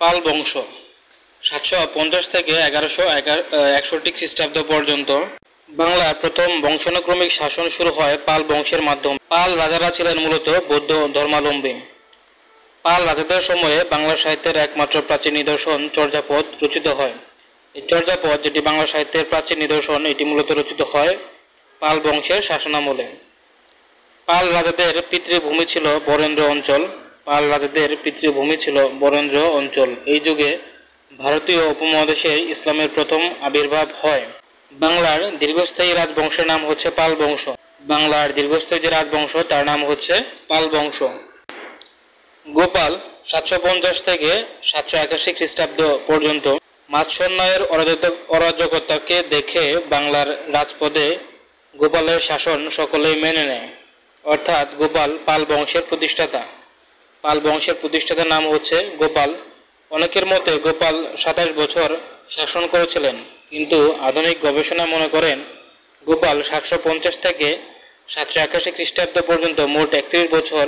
পাল বংশ, সাতশো পঞ্চাশ থেকে এগারোশো একষট্টি খ্রিস্টাব্দ পর্যন্ত বাংলার প্রথম বংশানুক্রমিক শাসন শুরু হয় পাল বংশের মাধ্যমে। পাল রাজারা ছিলেন মূলত বৌদ্ধ ধর্মাবলম্বী। পাল রাজাদের সময়ে বাংলা সাহিত্যের একমাত্র প্রাচীন নিদর্শন চর্যাপদ রচিত হয়। এই চর্যাপদ, যেটি বাংলা সাহিত্যের প্রাচীন নিদর্শন, এটি মূলত রচিত হয় পাল বংশের শাসনামলে। পাল রাজাদের পিতৃভূমি ছিল বরেন্দ্র অঞ্চল। পাল রাজাদের পিতৃভূমি ছিল বরেন্দ্র অঞ্চল। এই যুগে ভারতীয় উপমহাদেশে ইসলামের প্রথম আবির্ভাব হয়। বাংলার দীর্ঘস্থায়ী রাজবংশের নাম হচ্ছে পাল বংশ। বাংলার দীর্ঘস্থায়ী যে রাজবংশ, তার নাম হচ্ছে পাল বংশ। গোপাল সাতশো পঞ্চাশ থেকে সাতশো একাশি খ্রিস্টাব্দ পর্যন্ত মাৎসন্যায়ের অরাজক- অরাজকতাকে দেখে বাংলার রাজপদে গোপালের শাসন সকলেই মেনে নেয়। অর্থাৎ গোপাল পাল বংশের প্রতিষ্ঠাতা। পাল বংশের প্রতিষ্ঠাতার নাম হচ্ছে গোপাল। অনেকের মতে গোপাল সাতাশ বছর শাসন করেছিলেন, কিন্তু আধুনিক গবেষণা মনে করেন গোপাল সাতশো পঞ্চাশ থেকে সাতশো একাশি খ্রিস্টাব্দ পর্যন্ত মোট একত্রিশ বছর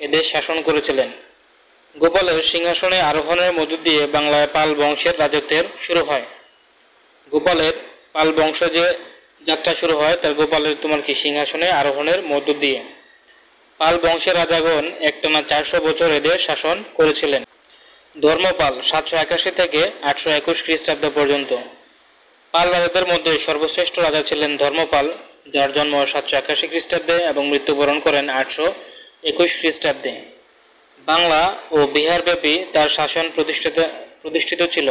এদেশ শাসন করেছিলেন। গোপালের সিংহাসনে আরোহণের মধ্য দিয়ে বাংলায় পাল বংশের রাজত্বের শুরু হয়। গোপালের পাল বংশ যে যাত্রা শুরু হয়, তার গোপালের তোমার কি সিংহাসনে আরোহণের মধ্য দিয়ে? পাল বংশের রাজাগণ একটানা চারশো বছর এদের শাসন করেছিলেন। ধর্মপাল সাতশো একাশি থেকে আটশো একুশ খ্রিস্টাব্দ পর্যন্ত। পাল রাজাদের মধ্যে সর্বশ্রেষ্ঠ রাজা ছিলেন ধর্মপাল, যার জন্ম সাতশো একাশি খ্রিস্টাব্দে এবং মৃত্যুবরণ করেন আটশো একুশ খ্রিস্টাব্দে। বাংলা ও বিহারব্যাপী তার শাসন প্রতিষ্ঠিত প্রতিষ্ঠিত ছিল।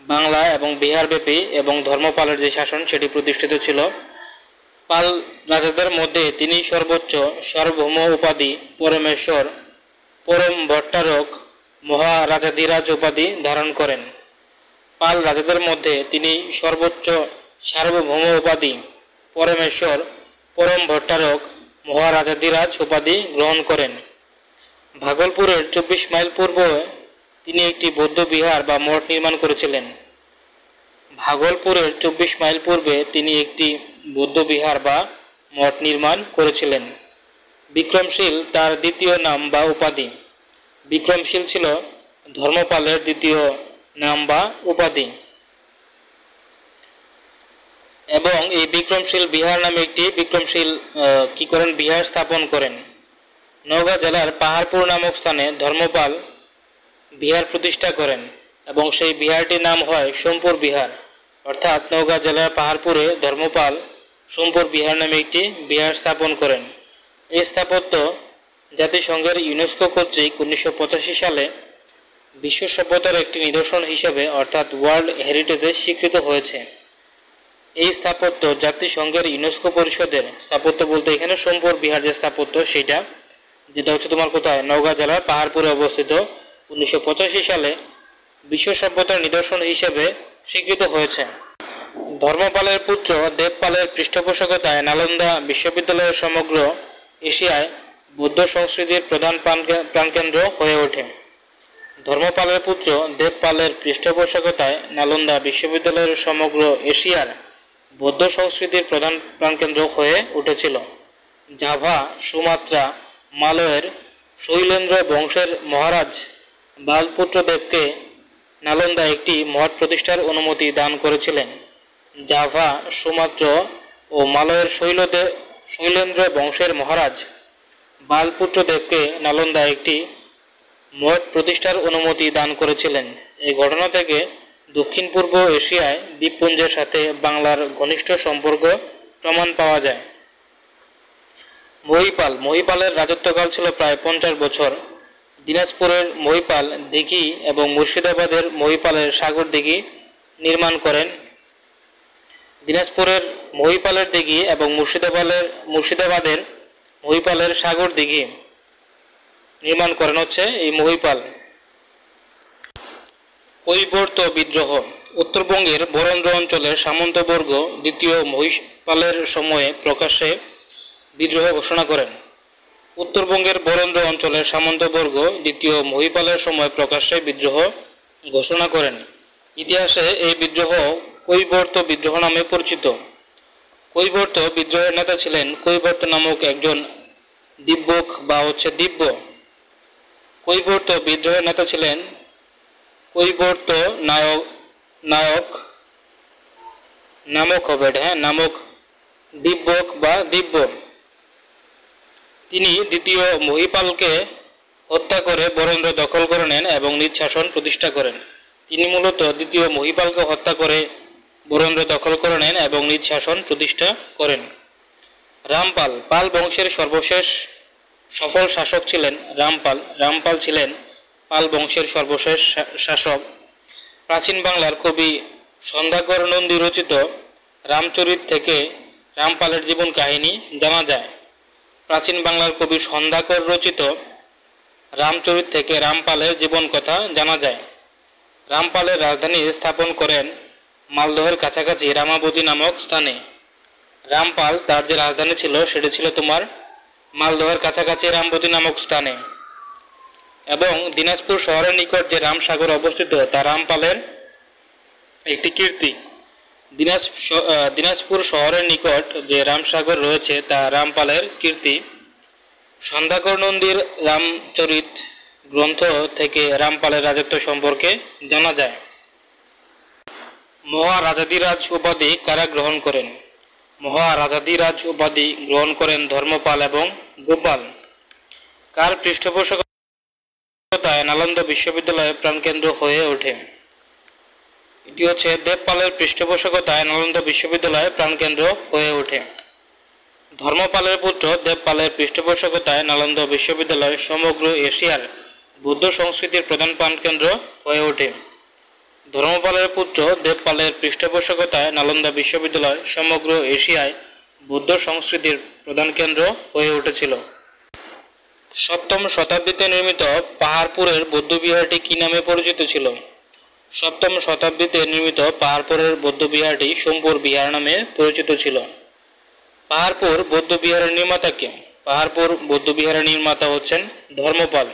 বাংলা এবং বিহারব্যাপী এবং ধর্মপালের যে শাসন, সেটি প্রতিষ্ঠিত ছিল পাল রাজাদের মধ্যে তিনি সর্বোচ্চ সার্বভৌম উপাধি পরমেশ্বর, পরম ভট্টারক, মহারাজাধিরাজ উপাধি ধারণ করেন। পাল রাজাদের মধ্যে তিনি সর্বোচ্চ সার্বভৌম উপাধি পরমেশ্বর, পরম ভট্টারক, মহারাজাধিরাজ উপাধি গ্রহণ করেন। ভাগলপুরের চব্বিশ মাইল পূর্বে তিনি একটি বৌদ্ধ বিহার বা মঠ নির্মাণ করেছিলেন। ভাগলপুরের চব্বিশ মাইল পূর্বে তিনি একটি বৌদ্ধ বিহার বা মঠ নির্মাণ করেছিলেন। বিক্রমশীল তার দ্বিতীয় নাম বা উপাধি। বিক্রমশীল ছিল ধর্মপালের দ্বিতীয় নাম বা উপাধি। এবং এই বিক্রমশীল বিহার নামে একটি বিক্রমশীল কি করেন? বিহার স্থাপন করেন। নওগাঁ জেলার পাহাড়পুর নামক স্থানে ধর্মপাল বিহার প্রতিষ্ঠা করেন এবং সেই বিহারটির নাম হয় সোমপুর বিহার। অর্থাৎ নওগাঁ জেলার পাহাড়পুরে ধর্মপাল সোমপুর বিহার নামে একটি বিহার স্থাপন করেন। এই স্থাপত্য জাতিসংঘের ইউনেস্কো কর্তৃক উনিশশো পঁচাশি সালে বিশ্ব সভ্যতার একটি নিদর্শন হিসেবে, অর্থাৎ ওয়ার্ল্ড হেরিটেজে স্বীকৃত হয়েছে। এই স্থাপত্য জাতিসংঘের ইউনেস্কো পরিষদের স্থাপত্য বলতে এখানে সোমপুর বিহার যে স্থাপত্য, সেটা যেটা হচ্ছে তোমার কোথায়? নওগাঁ জেলার পাহাড়পুরে অবস্থিত। উনিশশো পঁচাশি সালে বিশ্ব সভ্যতার নিদর্শন হিসেবে স্বীকৃত হয়েছে। ধর্মপালের পুত্র দেবপালের পৃষ্ঠপোষকতায় নালন্দা বিশ্ববিদ্যালয়ের সমগ্র এশিয়ায় বৌদ্ধ সংস্কৃতির প্রধান প্রাণকে- প্রাণকেন্দ্র হয়ে ওঠে। ধর্মপালের পুত্র দেবপালের পৃষ্ঠপোষকতায় নালন্দা বিশ্ববিদ্যালয়ের সমগ্র এশিয়ার বৌদ্ধ সংস্কৃতির প্রধান প্রাণকেন্দ্র হয়ে উঠেছিল। জাভা, সুমাত্রা, মালয়ের শৈলেন্দ্র বংশের মহারাজ বালপুত্র দেবকে নালন্দা একটি মঠ প্রতিষ্ঠার অনুমতি দান করেছিলেন। জাভা, সুমাত্র ও মালয়ের শৈলদে, শৈলেন্দ্র বংশের মহারাজ। বালপুত্র দেবকে নালন্দা একটি মঠ প্রতিষ্ঠার অনুমতি দান করেছিলেন। এই ঘটনা থেকে দক্ষিণ পূর্ব এশিয়ায় দ্বীপপুঞ্জের সাথে বাংলার ঘনিষ্ঠ সম্পর্ক প্রমাণ পাওয়া যায়। মহিপাল, মহিপালের রাজত্বকাল ছিল প্রায় পঞ্চাশ বছর। দিনাজপুরের মহিপাল দিঘি এবং মুর্শিদাবাদের মহিপালের সাগর দিঘি নির্মাণ করেন। দিনাজপুরের মহিপালের দিঘি এবং মুর্শিদাবাদের মুর্শিদাবাদের মহিপালের সাগর দিঘি নির্মাণ করেন হচ্ছে এই মহিপাল। কৈবর্ত বিদ্রোহ উত্তরবঙ্গের বরেন্দ্র অঞ্চলের সামন্তবর্গ দ্বিতীয় মহিপালের সময়ে প্রকাশ্যে বিদ্রোহ ঘোষণা করেন। উত্তরবঙ্গের বরেন্দ্র অঞ্চলের সামন্তবর্গ দ্বিতীয় মহিপালের সময় প্রকাশ্যে বিদ্রোহ ঘোষণা করেন। ইতিহাসে এই বিদ্রোহ কৈবর্ত বিদ্রোহ নামে পরিচিত। কৈবর্ত বিদ্রোহের নেতা ছিলেন কৈবর্ত নামক একজন দিব্যক বা হচ্ছে দিব্য। কৈবর্ত বিদ্রোহের নেতা ছিলেন কৈবর্ত নায়ক নায়ক নামক হবে হ্যাঁ নামক দিব্যক বা দিব্য। তিনি দ্বিতীয় মহিপালকে হত্যা করে বরেন্দ্র দখল করে নেন এবং নিজ শাসন প্রতিষ্ঠা করেন। তিনি মূলত দ্বিতীয় মহিপালকে হত্যা করে বরেন্দ্র দখল করে নেন এবং নিজ শাসন প্রতিষ্ঠা করেন। রামপাল, পাল বংশের সর্বশেষ সফল শাসক ছিলেন রামপাল। রামপাল ছিলেন পাল বংশের সর্বশেষ শাসক। প্রাচীন বাংলার কবি সন্ধ্যাকর নন্দী রচিত রামচরিত থেকে রামপালের জীবন কাহিনী জানা যায়। প্রাচীন বাংলার কবি সন্ধ্যাকর রচিত রামচরিত থেকে রামপালের জীবন কথা জানা যায়। রামপালের রাজধানী স্থাপন করেন মালদহের কাছাকাছি রামাবতী নামক স্থানে। রামপাল তার যে রাজধানী ছিল, সেটি ছিল তোমার মালদহের কাছাকাছি রামবতী নামক স্থানে। এবং দিনাজপুর শহরের নিকট যে রামসাগর অবস্থিত, তা রামপালের একটি কীর্তি। দিনাজ দিনাজপুর শহরের নিকট যে রামসাগর রয়েছে, তা রামপালের কীর্তি। সন্ধ্যাকর নন্দীর রামচরিত গ্রন্থ থেকে রামপালের রাজত্ব সম্পর্কে জানা যায়। মহারাজাধিরাজ উপাধি কারা গ্রহণ করেন। মহারাজাধিরাজ উপাধি গ্রহণ করেন ধর্মপাল এবং গোপাল। কার পৃষ্ঠপোষকতায় নালন্দা বিশ্ববিদ্যালয় প্রাণকেন্দ্র হয়ে ওঠে? এটি হচ্ছে দেবপালের পৃষ্ঠপোষকতায় নালন্দা বিশ্ববিদ্যালয় প্রাণকেন্দ্র হয়ে ওঠে। ধর্মপালের পুত্র দেবপালের পৃষ্ঠপোষকতায় নালন্দা বিশ্ববিদ্যালয় সমগ্র এশিয়ার বৌদ্ধ সংস্কৃতির প্রধান প্রাণকেন্দ্র হয়ে ওঠে। ধর্মপালের পুত্র দেবপালের পৃষ্ঠপোষকতায় নালন্দা বিশ্ববিদ্যালয় সমগ্র এশিয়ায় বৌদ্ধ সংস্কৃতির প্রধান কেন্দ্র হয়ে উঠেছিল। সপ্তম শতাব্দীতে নির্মিত পাহাড়পুরের বৌদ্ধবিহারটি কী নামে পরিচিত ছিল? সপ্তম শতাব্দীতে নির্মিত পাহাড়পুরের বৌদ্ধবিহারটি সোমপুর বিহার নামে পরিচিত ছিল। পাহাড়পুর বৌদ্ধবিহারের নির্মাতা কে? পাহাড়পুর বৌদ্ধবিহারের নির্মাতা হচ্ছেন ধর্মপাল।